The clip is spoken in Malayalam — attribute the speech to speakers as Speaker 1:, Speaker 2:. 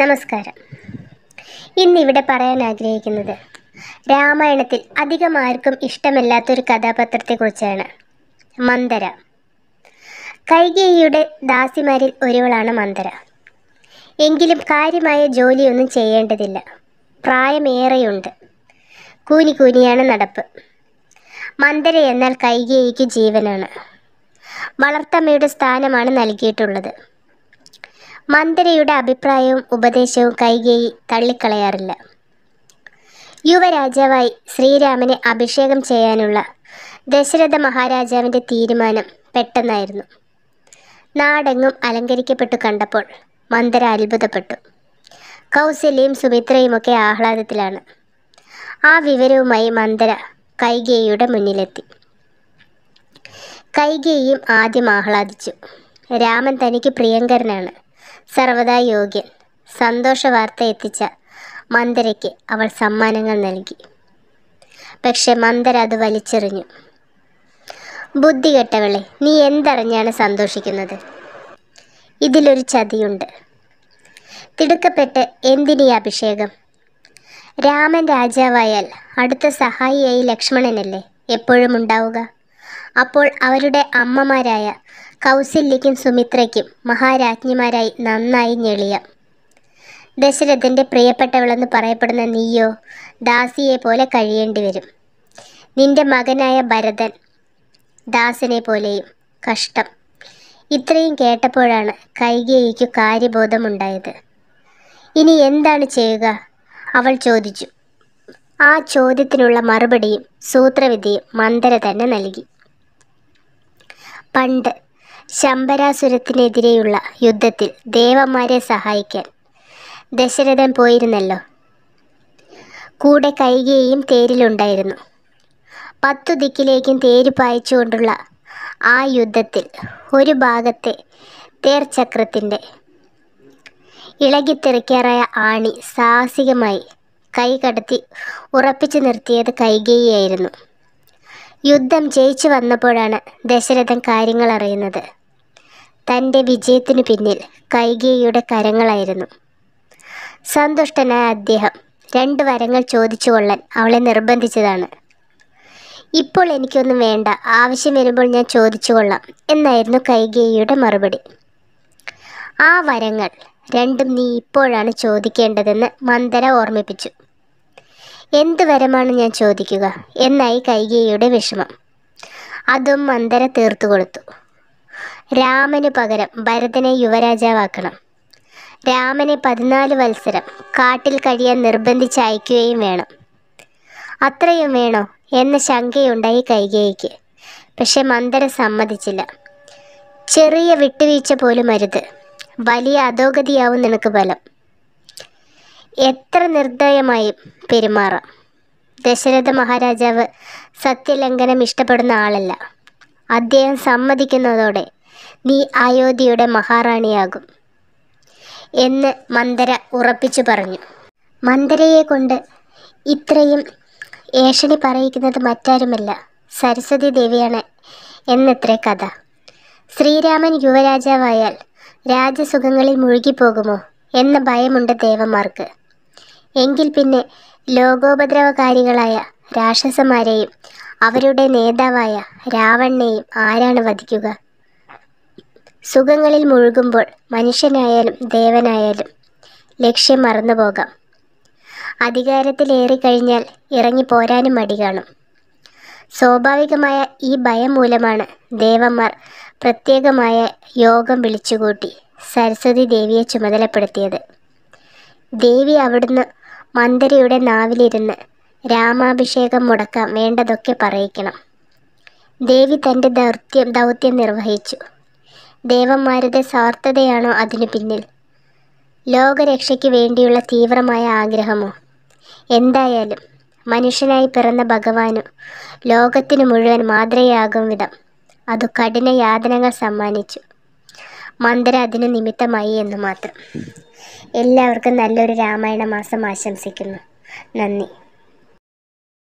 Speaker 1: നമസ്കാരം. ഇന്നിവിടെ പറയാൻ ആഗ്രഹിക്കുന്നത് രാമായണത്തിൽ അധികം ആർക്കും ഇഷ്ടമില്ലാത്തൊരു കഥാപാത്രത്തെക്കുറിച്ചാണ്. മന്ദര. കൈകേയിയുടെ ദാസിമാരിൽ ഒരുവളാണ് മന്ദര. എങ്കിലും കാര്യമായ ജോലിയൊന്നും ചെയ്യേണ്ടതില്ല. പ്രായമേറെയുണ്ട്. കൂനി കൂനിയാണ് നടപ്പ്. മന്ദര എന്നാൽ കൈകേയിക്ക് ജീവനാണ്. വളർത്തമ്മയുടെ സ്ഥാനമാണ് നൽകിയിട്ടുള്ളത്. മന്ദരയുടെ അഭിപ്രായവും ഉപദേശവും കൈകേയി തള്ളിക്കളയാറില്ല. യുവരാജാവായി ശ്രീരാമനെ അഭിഷേകം ചെയ്യാനുള്ള ദശരഥ മഹാരാജാവിന്റെ തീരുമാനം പെട്ടെന്നായിരുന്നു. നാടെങ്ങും അലങ്കരിക്കപ്പെട്ടു കണ്ടപ്പോൾ മന്ദര അത്ഭുതപ്പെട്ടു കൗസല്യയും സുമിത്രയുമൊക്കെ ആഹ്ലാദത്തിലാണ്. ആ വിവരവുമായി മന്ദര കൈകേയിയുടെ മുന്നിലെത്തി. കൈകേയും ആദ്യം ആഹ്ലാദിച്ചു. രാമൻ തനിക്ക് പ്രിയങ്കരനാണ്. സർവദാ യോഗ്യൻ. സന്തോഷ വാർത്ത എത്തിച്ച മന്ദരയ്ക്ക് അവൾ സമ്മാനങ്ങൾ നൽകി. പക്ഷെ മന്ദര അത് വലിച്ചെറിഞ്ഞു. ബുദ്ധി കെട്ടവളെ നീ എന്തറിഞ്ഞാണ് സന്തോഷിക്കുന്നത്? ഇതിലൊരു ചതിയുണ്ട്. തിടുക്കപ്പെട്ട് എന്തിനീ അഭിഷേകം? രാമൻ രാജാവായാൽ അടുത്ത സഹായിയായി ലക്ഷ്മണനല്ലേ എപ്പോഴും ഉണ്ടാവുക? അപ്പോൾ അവരുടെ അമ്മമാരായ കൗസല്യയ്ക്കും സുമിത്രയ്ക്കും മഹാരാജ്ഞിമാരായി നന്നായി ഞെളിയ. ദശരഥന്റെ പ്രിയപ്പെട്ടവളെന്ന് പറയപ്പെടുന്ന നീയോ ദാസിയെ പോലെ കഴിയേണ്ടി വരും. നിന്റെ മകനായ ഭരതൻ ദാസനെ പോലെയും കഷ്ടം. ഇത്രയും കേട്ടപ്പോഴാണ് കൈകേയിക്കു കാര്യബോധമുണ്ടായത്. ഇനി എന്താണ് ചെയ്യുക? അവൾ ചോദിച്ചു. ആ ചോദ്യത്തിനുള്ള മറുപടിയും സൂത്രവിദ്യയും മന്ദര തന്നെ നൽകി. പണ്ട് ശമ്പരാസുരത്തിനെതിരെയുള്ള യുദ്ധത്തിൽ ദേവന്മാരെ സഹായിക്കാൻ. ദശരഥൻ പോയിരുന്നല്ലോ. കൂടെ കൈകേയും തേരിലുണ്ടായിരുന്നു. പത്തു ദിക്കിലേക്കും തേര് പായിച്ചുകൊണ്ടുള്ള ആ യുദ്ധത്തിൽ ഒരു ഭാഗത്തെ തേർചക്രത്തിന്റെ ഇളകിത്തെറിക്കാറായ ആണി സാഹസികമായി കൈ കടത്തി ഉറപ്പിച്ചു നിർത്തിയത് കൈകേയിയായിരുന്നു. യുദ്ധം ജയിച്ചു വന്നപ്പോഴാണ് ദശരഥൻ കാര്യങ്ങൾ അറിയുന്നത്. തന്റെ വിജയത്തിനു പിന്നിൽ കൈകേയിയുടെ കരങ്ങളായിരുന്നു. സന്തുഷ്ടനായ അദ്ദേഹം രണ്ട് വരങ്ങൾ ചോദിച്ചു കൊള്ളാൻ അവളെ നിർബന്ധിച്ചതാണ്. ഇപ്പോൾ എനിക്കൊന്നും വേണ്ട ആവശ്യം വരുമ്പോൾ ഞാൻ ചോദിച്ചു കൊള്ളാം എന്നായിരുന്നു കൈകേയിയുടെ മറുപടി. ആ വരങ്ങൾ രണ്ടും നീ ഇപ്പോഴാണ് ചോദിക്കേണ്ടതെന്ന് മന്ദര ഓർമ്മിപ്പിച്ചു. എന്ത് വരമാണ് ഞാൻ ചോദിക്കുക? എന്നായി കൈകേയിയുടെ വിഷമം. അതും മന്ദര തീർത്തു കൊടുത്തു രാമന് പകരം ഭരതനെ യുവരാജാവാക്കണം. രാമനെ പതിനാല് വത്സരം കാട്ടിൽ കഴിയാൻ നിർബന്ധിച്ച് അയക്കുകയും വേണം. അത്രയും വേണോ എന്ന ശങ്കയുണ്ടായി കൈകേയിക്ക്. പക്ഷെ മന്ദര സമ്മതിച്ചില്ല. ചെറിയ വിട്ടുവീഴ്ച പോലും അരുത്. വലിയ അധോഗതിയാവും നിനക്ക് ഫലം. എത്ര നിർദ്ദയമായും പെരുമാറാം. ദശരഥ മഹാരാജാവ് സത്യലംഘനം ഇഷ്ടപ്പെടുന്ന ആളല്ല. അദ്ദേഹം സമ്മതിക്കുന്നതോടെ നീ അയോധ്യയുടെ മഹാറാണിയാകും എന്ന് മന്ദര ഉറപ്പിച്ചു പറഞ്ഞു. മന്ദരയെ കൊണ്ട് ഇത്രയും ഏഷണി പറയിക്കുന്നത് മറ്റാരുമല്ല സരസ്വതി ദേവിയാണ് എന്നത്രേ കഥ. ശ്രീരാമൻ യുവരാജാവായാൽ രാജസുഖങ്ങളിൽ മുഴുകിപ്പോകുമോ എന്ന ഭയമുണ്ട് ദേവന്മാർക്ക്. എങ്കിൽ പിന്നെ ലോകോപദ്രവകാരികളായ രാക്ഷസന്മാരെയും അവരുടെ നേതാവായ രാവണ്ണയും ആരാണ് വധിക്കുക? സുഖങ്ങളിൽ മുഴുകുമ്പോൾ മനുഷ്യനായാലും ദേവനായാലും ലക്ഷ്യം മറന്നുപോകാം അധികാരത്തിലേറിക്കഴിഞ്ഞാൽ ഇറങ്ങിപ്പോരാനും മടി കാണും. സ്വാഭാവികമായ ഈ ഭയം മൂലമാണ് ദേവന്മാർ പ്രത്യേകമായ യോഗം വിളിച്ചുകൂട്ടി സരസ്വതി ദേവിയെ ചുമതലപ്പെടുത്തിയത്. ദേവി അവിടുന്ന് മന്ദരയുടെ നാവിലിരുന്ന് രാമാഭിഷേകം മുടക്കാം വേണ്ടതൊക്കെ പറയിക്കണം. ദേവി തന്റെ ദൗത്യം ദൗത്യം നിർവഹിച്ചു. ദേവന്മാരുടെ സ്വാർത്ഥതയാണോ അതിനു പിന്നിൽ? ലോകരക്ഷയ്ക്ക് വേണ്ടിയുള്ള തീവ്രമായ ആഗ്രഹമോ? എന്തായാലും മനുഷ്യനായി പിറന്ന ഭഗവാനു ലോകത്തിനു മുഴുവൻ മാതൃയാകും വിധം അത് കഠിന യാതനകൾ സമ്മാനിച്ചു. മന്ദര അതിന് നിമിത്തമായി എന്ന് മാത്രം. എല്ലാവർക്കും നല്ലൊരു രാമായണ മാസം ആശംസിക്കുന്നു. നന്ദി.